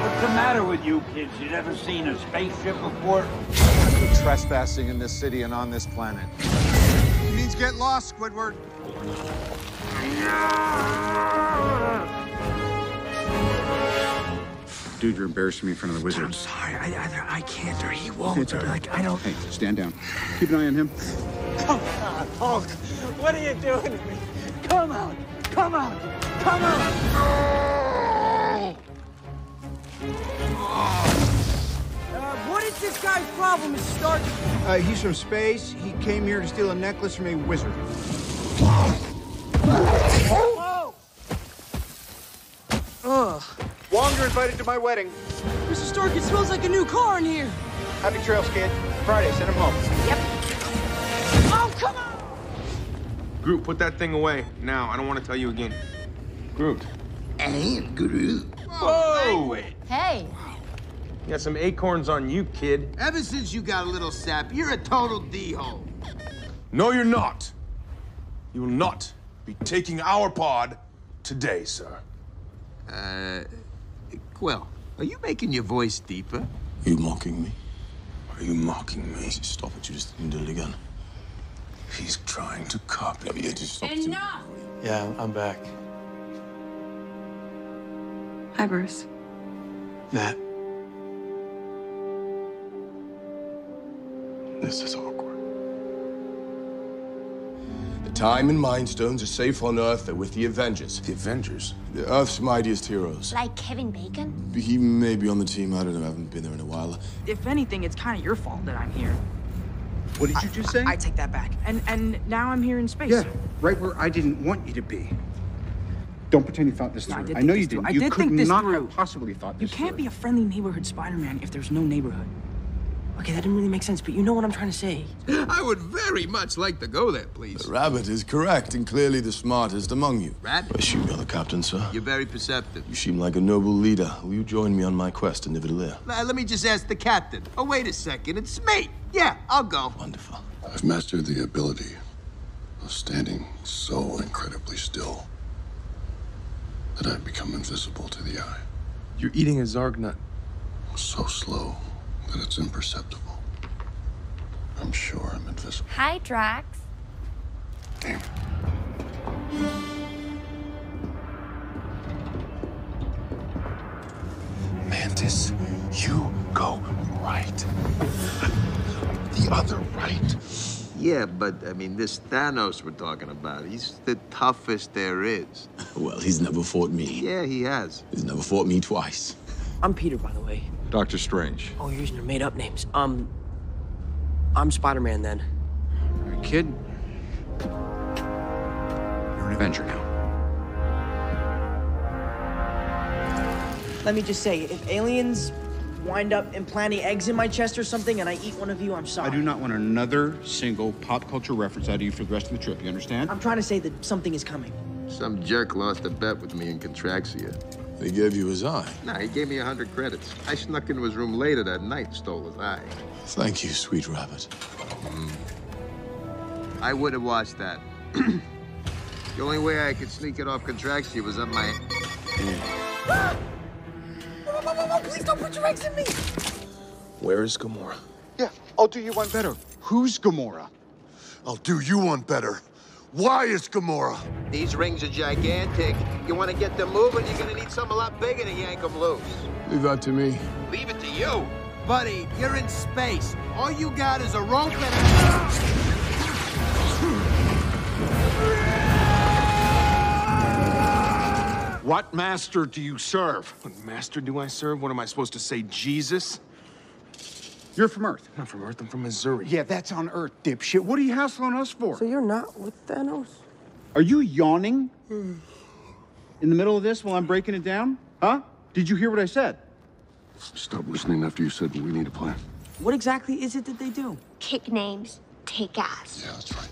What's the matter with you kids? You never seen a spaceship before? Trespassing in this city and on this planet. It means get lost, Squidward. Dude, you're embarrassing me in front of the wizard. I'm sorry. I either I can't or he won't. It's all right. Like I don't. Hey, stand down. Keep an eye on him. Come on, Hulk. What are you doing to me? Come out. Come out. Come out. Uh, what is this guy's problem, Mr. Stark? Uh, he's from space. He came here to steal a necklace from a wizard. Whoa! Ugh. Wong you're invited to my wedding. Mr. Stark, it smells like a new car in here. Happy trails, kid. Friday, send him home. Yep. Oh, come on! Groot, put that thing away. Now, I don't want to tell you again. Groot. And Groot. Whoa! Hey, You got some acorns on you, kid. Ever since you got a little sap, you're a total d-hole. No, you're not. You will not be taking our pod today, sir. Uh, Quill, are you making your voice deeper? Are you mocking me? Are you mocking me? Stop it, you just did it again. He's trying to copy me. Just stop it. enough! Yeah, I'm back. Hi, Bruce. Nat, This is awkward. The time and Mind Stones are safe on Earth. They're with the Avengers. The Avengers? The Earth's mightiest heroes. Like Kevin Bacon? He may be on the team. I don't know. I haven't been there in a while. If anything, it's kind of your fault that I'm here. What did you just say? I take that back. And and now I'm here in space. yeah, right where I didn't want you to be. Don't pretend you thought this No, I through. did I, know you didn't. I you did could think this not through. have possibly thought this You can't through. be a friendly neighborhood Spider-Man if there's no neighborhood. Okay, that didn't really make sense, but you know what I'm trying to say. I would very much like to go there, please. The rabbit is correct and clearly the smartest among you. Rabbit? I assume you're the captain, sir. You're very perceptive. You seem like a noble leader. Will you join me on my quest to Nidavellir? Uh, let me just ask the captain. Oh, wait a second. It's me. Yeah, I'll go. Wonderful. I've mastered the ability of standing so incredibly still that I've become invisible to the eye. You're eating a Zarg nut. So slow that it's imperceptible. I'm sure I'm invisible. Hi, Drax. Damn. Mantis, you go right. The other right. Yeah, but I mean, this Thanos we're talking about, he's the toughest there is. Well, he's never fought me. Yeah, he has. He's never fought me twice. I'm Peter, by the way. Doctor Strange. Oh, you're using your made-up names. Um, I'm Spider-Man then. All right, kid. You're an Avenger now. Let me just say, if aliens wind up implanting eggs in my chest or something and I eat one of you, I'm sorry. I do not want another single pop culture reference out of you for the rest of the trip. You understand? I'm trying to say that something is coming. Some jerk lost a bet with me in Contraxia. They gave you his eye. Nah, he gave me a hundred credits. I snuck into his room later that night and stole his eye. Thank you, sweet rabbit. Mm-hmm. I would have watched that. the only way I could sneak it off Contraxia was up my... Please don't put your eggs in me! Where is Gamora? Yeah, I'll do you one better. Who's Gamora? I'll do you one better. Why is Gamora? These rings are gigantic. You want to get them moving, you're gonna need something a lot bigger to yank them loose. Leave that to me. Leave it to you. Buddy, you're in space. All you got is a rope and a... What master do you serve? What master do I serve? What am I supposed to say, Jesus? You're from Earth. I'm from Earth. I'm from Missouri. Yeah, that's on Earth, dipshit. What are you hassling us for? So you're not with Thanos? Are you yawning in the middle of this while I'm breaking it down? Huh? Did you hear what I said? Stop listening after you said we need a plan. What exactly is it that they do? Kick names, take ass. Yeah, that's right.